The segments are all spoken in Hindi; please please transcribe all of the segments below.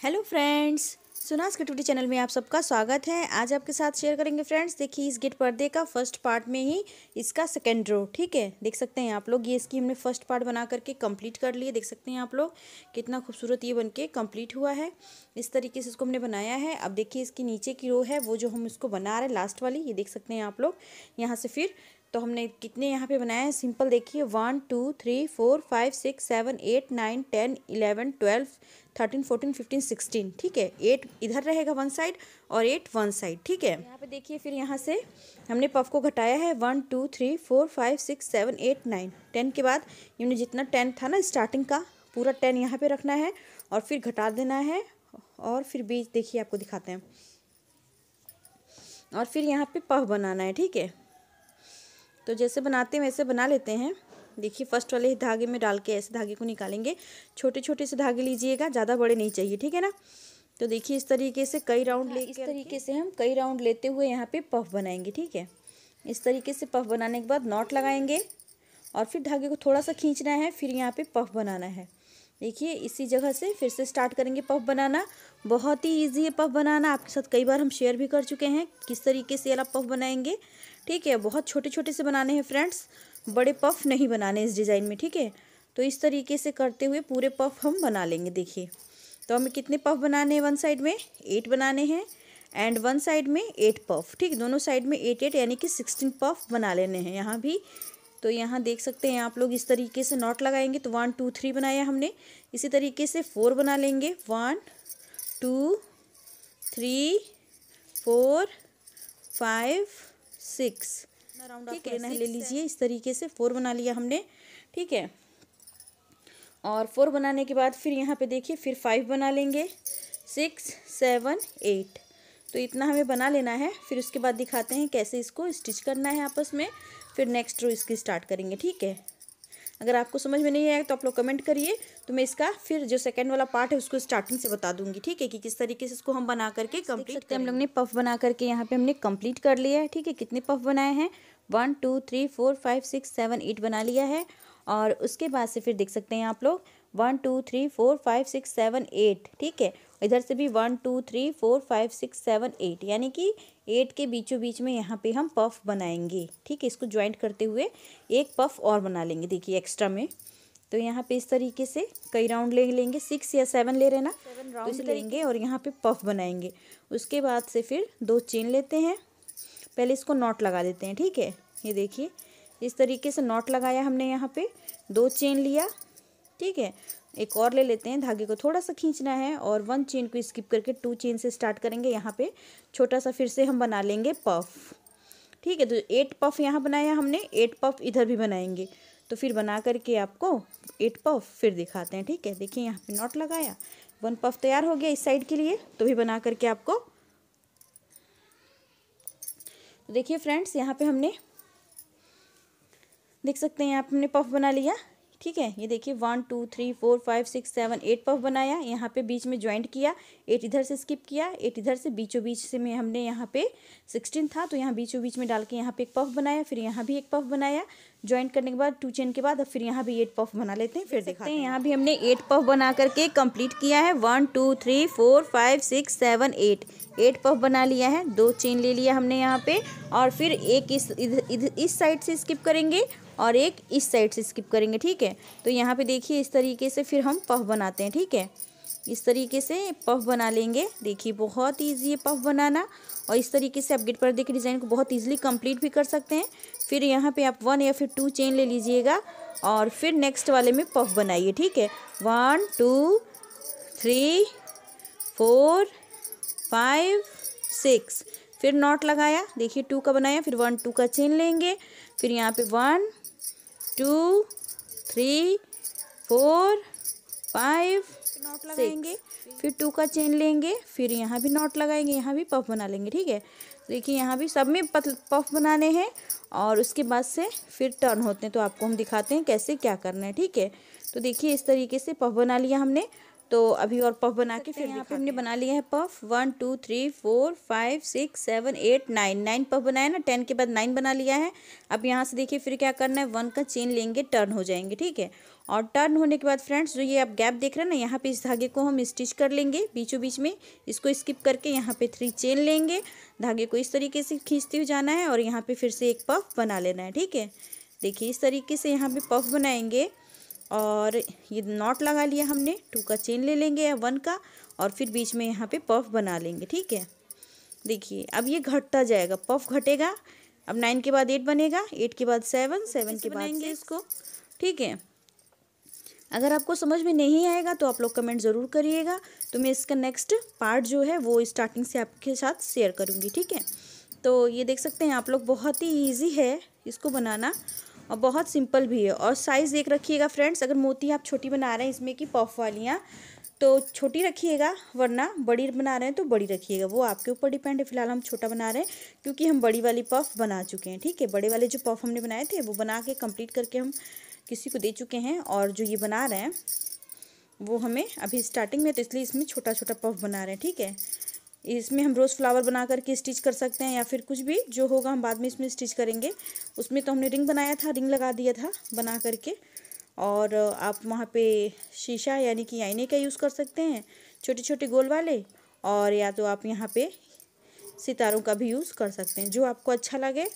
हेलो फ्रेंड्स सुनास कटूटी चैनल में आप सबका स्वागत है। आज आपके साथ शेयर करेंगे फ्रेंड्स देखिए, इस गेट पर्दे का फ़र्स्ट पार्ट में ही इसका सेकेंड रो ठीक है? देख सकते हैं आप लोग, ये इसकी हमने फ़र्स्ट पार्ट बना करके कंप्लीट कर लिए। देख सकते हैं आप लोग, कितना खूबसूरत ये बनके कंप्लीट हुआ है। इस तरीके से इसको हमने बनाया है। अब देखिए, इसकी नीचे की रो है, वो जो हम इसको बना रहे हैं लास्ट वाली, ये देख सकते हैं आप लोग। यहाँ से फिर तो हमने कितने यहाँ पे बनाए हैं? सिंपल देखिए one two three four five six seven eight nine ten eleven twelve thirteen fourteen fifteen sixteen ठीक है? एट इधर रहेगा वन साइड और एट वन साइड ठीक है? यहाँ पे देखिए फिर यहाँ से हमने पफ को घटाया है one two three four five six seven eight nine ten के बाद हमने जितना टेन था ना स्टार्टिंग का, पूरा टेन यहाँ पे रखना है और फिर घटा देना है और फिर बीच देखिए आपको दिखाते हैं। और फिर यहाँ पे पफ बनाना है, ठीक है? तो जैसे बनाते हैं वैसे बना लेते हैं। देखिए फ़र्स्ट वाले धागे में डाल के ऐसे धागे को निकालेंगे। छोटे छोटे से धागे लीजिएगा ज़्यादा बड़े नहीं चाहिए ठीक है ना? तो देखिए इस तरीके से कई राउंड ले इस तरीके से हम कई राउंड लेते हुए यहाँ पे पफ बनाएँगे ठीक है? इस तरीके से पफ बनाने के बाद नॉट लगाएँगे और फिर धागे को थोड़ा सा खींचना है फिर यहाँ पे पफ बनाना है। देखिए, इसी जगह से फिर से स्टार्ट करेंगे पफ बनाना बहुत ही इजी है पफ बनाना आपके साथ कई बार हम शेयर भी कर चुके हैं किस तरीके से आप पफ बनाएँगे। ठीक है, बहुत छोटे छोटे से बनाने हैं फ्रेंड्स बड़े पफ नहीं बनाने इस डिज़ाइन में, ठीक है? तो इस तरीके से करते हुए पूरे पफ हम बना लेंगे, देखिए। तो हमें कितने पफ बनाने हैं वन साइड में? एट बनाने हैं एंड वन साइड में एट पफ ठीक, दोनों साइड में एट एट यानी कि सिक्सटीन पफ बना लेने हैं। यहाँ भी तो यहाँ देख सकते हैं आप लोग इस तरीके से नॉट लगाएँगे तो वन टू थ्री बनाया हमने। इसी तरीके से फोर बना लेंगे। One two three four five six. Round ठीक है ले लीजिए इस तरीके से फोर बना लिया हमने। ठीक है। और फोर बनाने के बाद फिर यहाँ पे देखिए फिर फाइव बना लेंगे। Six seven eight. तो इतना हमें बना लेना है फिर उसके बाद दिखाते हैं कैसे इसको स्टिच करना है आपस में फिर नेक्स्ट रो इसकी स्टार्ट करेंगे ठीक है? अगर आपको समझ में नहीं आया तो आप लोग कमेंट करिए तो मैं इसका फिर जो सेकंड वाला पार्ट है उसको स्टार्टिंग से बता दूँगी ठीक है? कि किस तरीके से इसको हम बना करके कंप्लीट हम लोग ने पफ बना करके यहाँ पे हमने कंप्लीट कर लिया है ठीक है? कितने पफ बनाए हैं? One two three four five six seven eight बना लिया है। और उसके बाद से फिर देख सकते हैं आप लोग one two three four five six seven eight ठीक है? इधर से भी one two three four five six seven eight यानी कि एट के बीचों बीच में यहाँ पे हम पफ बनाएँगे। ठीक है इसको ज्वाइंट करते हुए एक पफ और बना लेंगे। देखिए एक्स्ट्रा में। तो यहाँ पे इस तरीके से कई राउंड ले लेंगे। सिक्स या सेवन ले रहे ना तो लेंगे। और यहाँ पे पफ बनाएँगे। उसके बाद से फिर दो चेन लेते हैं। पहले इसको नॉट लगा देते हैं। ठीक है ये देखिए। इस तरीके से नॉट लगाया हमने यहाँ पे। दो चेन लिया। ठीक है एक और ले लेते हैं। धागे को थोड़ा सा खींचना है और वन चेन को स्किप करके टू चेन से स्टार्ट करेंगे। यहाँ पे छोटा सा फिर से हम बना लेंगे पफ ठीक है तो एट पफ यहाँ बनाया हमने। एट पफ इधर भी बनाएँगे। तो फिर बना करके आपको एट पफ फिर दिखाते हैं। ठीक है, देखिए यहाँ पे नॉट लगाया। वन पफ तैयार हो गया इस साइड के लिए। तो भी बना करके आपको तो देखिए फ्रेंड्स यहाँ पे हमने देख सकते हैं यहाँ पे हमने पफ बना लिया। ठीक है? ये देखिए one two three four five six seven eight puff बनाया यहाँ पे बीच में ज्वाइंट किया एट इधर से स्किप किया एट इधर से बीचों बीच से में हमने यहाँ पे सिक्सटीन था तो यहाँ बीचों बीच में डाल के यहाँ पे एक पफ बनाया फिर यहाँ भी एक पफ बनाया ज्वाइंट करने के बाद टू चेन के बाद अब फिर यहाँ भी एट पफ बना लेते हैं फिर देखते हैं। यहाँ भी हमने एट पफ बना करके कंप्लीट किया है one two three four five six seven eight eight puff बना लिया है दो चेन ले लिया हमने यहाँ पे और फिर एक इस इस साइड से स्किप करेंगे और एक इस साइड से स्किप करेंगे, ठीक है? तो यहाँ पे देखिए इस तरीके से फिर हम पफ बनाते हैं, ठीक है? इस तरीके से पफ बना लेंगे। देखिए, बहुत ईजी है पफ बनाना और इस तरीके से आप गेट पर्दे के डिज़ाइन को बहुत ईजिली कंप्लीट भी कर सकते हैं। फिर यहाँ पे आप वन या फिर टू चेन ले लीजिएगा और फिर नेक्स्ट वाले में पफ बनाइए, ठीक है? One two three four five six फिर नॉट लगाया, देखिए टू का बनाया, फिर वन टू का चेन लेंगे। फिर यहाँ पे one two three four five knot लगाएँगे। फिर टू का चेन लेंगे फिर यहाँ भी नॉट लगाएँगे यहाँ भी पफ बना लेंगे ठीक है? देखिए यहाँ भी सब में पफ बनाने हैं और उसके बाद से फिर टर्न होते हैं। तो आपको हम दिखाते हैं कैसे क्या करना है ठीक है? तो देखिए इस तरीके से पफ बना लिया हमने। तो अभी और पफ बना के फिर यहाँ पे हमने बना लिया है puff one two three four five six seven eight nine nine puff बनाया ना टेन के बाद नाइन बना लिया है। अब यहाँ से देखिए फिर क्या करना है वन का चेन लेंगे टर्न हो जाएँगे ठीक है? और टर्न होने के बाद फ्रेंड्स जो ये आप गैप देख रहे हैं ना यहाँ पे इस धागे को हम स्टिच कर लेंगे बीचों बीच में। इसको स्किप करके यहाँ पे थ्री चेन लेंगे। धागे को इस तरीके से खींचते हुए जाना है और यहाँ पे फिर से एक पफ बना लेना है ठीक है? देखिए इस तरीके से यहाँ पे पफ बनाएँगे। और ये नॉट लगा लिया हमने टू का चेन ले लेंगे या वन का और फिर बीच में यहाँ पे पफ बना लेंगे ठीक है? देखिए अब ये घटता जाएगा पफ घटेगा अब नाइन के बाद एट बनेगा एट के बाद सेवन सेवन के बाद इसको ठीक है? अगर आपको समझ में नहीं आएगा तो आप लोग कमेंट ज़रूर करिएगा। तो मैं इसका नेक्स्ट पार्ट जो है वो स्टार्टिंग से आपके साथ शेयर करूँगी ठीक है? तो ये देख सकते हैं आप लोग बहुत ही ईजी है इसको बनाना। और बहुत सिंपल भी है। और साइज़ देख रखिएगा फ्रेंड्स अगर मोती आप छोटी बना रहे हैं इसमें की पफ वालियाँ तो छोटी रखिएगा, वरना बड़ी बना रहे हैं तो बड़ी रखिएगा। वो आपके ऊपर डिपेंड है, फ़िलहाल हम छोटा बना रहे हैं, क्योंकि हम बड़ी वाली पफ बना चुके हैं, ठीक है? बड़े वाले जो पफ हमने बनाए थे, वो बना के कंप्लीट करके हम किसी को दे चुके हैं, और जो ये बना रहे हैं, वो हमें अभी स्टार्टिंग में तो इसलिए इसमें छोटा छोटा पफ बना रहे हैं, ठीक है? इसमें हम रोज़ फ्लावर बना करके स्टिच कर सकते हैं या फिर कुछ भी जो होगा हम बाद में इसमें स्टिच करेंगे। उसमें तो हमने रिंग बनाया था, रिंग लगा दिया था बना करके। और आप वहाँ पे शीशा यानी कि आईने का यूज़ कर सकते हैं छोटे छोटे गोल वाले। और या तो आप यहाँ पे सितारों का भी यूज़ कर सकते हैं। जो आपको अच्छा लगे,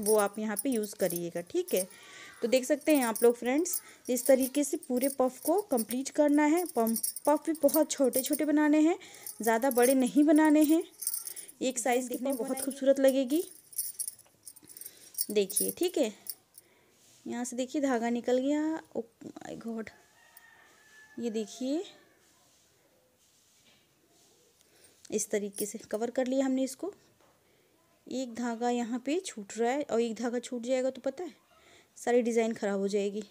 वो आप यहाँ पे यूज़ करिएगा, ठीक है? तो देख सकते हैं आप लोग फ्रेंड्स इस तरीके से पूरे पफ को कंप्लीट करना है। पफ भी बहुत छोटे छोटे बनाने हैं ज़्यादा बड़े नहीं बनाने हैं। एक साइज़ दिखने बहुत खूबसूरत लगेगी। देखिए ठीक है। यहाँ से देखिए धागा निकल गया। ओ माय गॉड ये देखिए। इस तरीके से कवर कर लिया हमने इसको। एक धागा यहाँ पे छूट रहा है और एक धागा छूट जाएगा तो पता है। सारी डिज़ाइन ख़राब हो जाएगी।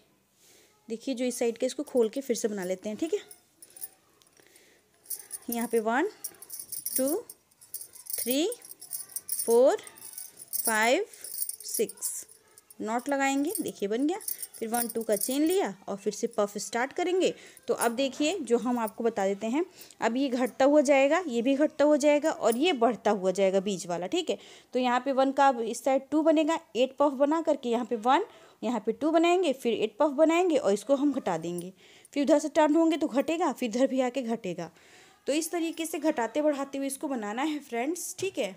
देखिए जो इस साइड के, इसको खोल के फिर से बना लेते हैं, ठीक है? यहाँ पे one, two, three, four, five, six. Knot लगाएँगे, देखिए बन गया। फिर वन, टू का चेन लिया और फिर से पफ स्टार्ट करेंगे। तो अब देखिए, जो हम आपको बता देते हैं, अब ये घटता हुआ जाएगा, ये भी घटता हुआ जाएगा और ये बढ़ता हुआ जाएगा बीच वाला, ठीक है? तो यहाँ पे वन का अब इस साइड टू बनेगा, एट पफ बना करके यहाँ पे वन यहाँ पे टू बनाएँगे फिर एट पफ बनाएँगे और इसको हम घटा देंगे। फिर उधर से टर्न होंगे तो घटेगा फिर इधर भी आके घटेगा। तो इस तरीके से घटाते बढ़ाते हुए इसको बनाना है फ्रेंड्स ठीक है?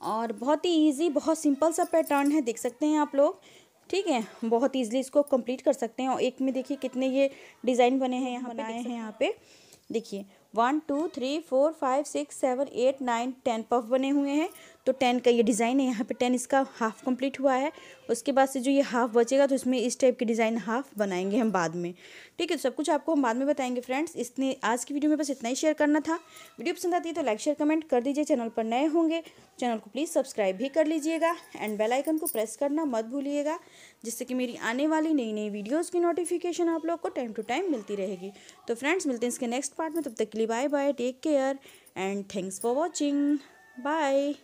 और बहुत ही इजी बहुत सिंपल सा पैटर्न है देख सकते हैं आप लोग। ठीक है बहुत ईजिली इसको कंप्लीट कर सकते हैं। और एक में देखिए कितने ये डिज़ाइन बने हैं यहाँ बनाए हैं यहाँ पे। देखिए one two three four five six seven eight nine ten puff बने हुए हैं। तो टेन का ये डिज़ाइन है, यहाँ पे टेन इसका हाफ़ कंप्लीट हुआ है। उसके बाद से जो ये हाफ़ बचेगा तो इसमें इस टाइप के डिज़ाइन हाफ़ बनाएँगे हम बाद में। ठीक है तो सब कुछ आपको हम बाद में बताएँगे फ्रेंड्स। इसने आज की वीडियो में बस इतना ही शेयर करना था। वीडियो पसंद आती है तो लाइक, शेयर, कमेंट कर दीजिए। चैनल पर नए होंगे, चैनल को प्लीज़ सब्सक्राइब भी कर लीजिएगा एंड बेलाइकन को प्रेस करना मत भूलिएगा, जिससे कि मेरी आने वाली नई नई वीडियोज़ की नोटिफिकेशन आप लोग को टाइम टू टाइम मिलती रहेगी। तो फ्रेंड्स, मिलते हैं इसके नेक्स्ट पार्ट में। तब तक के लिए bye bye take care and thanks for watching. Bye.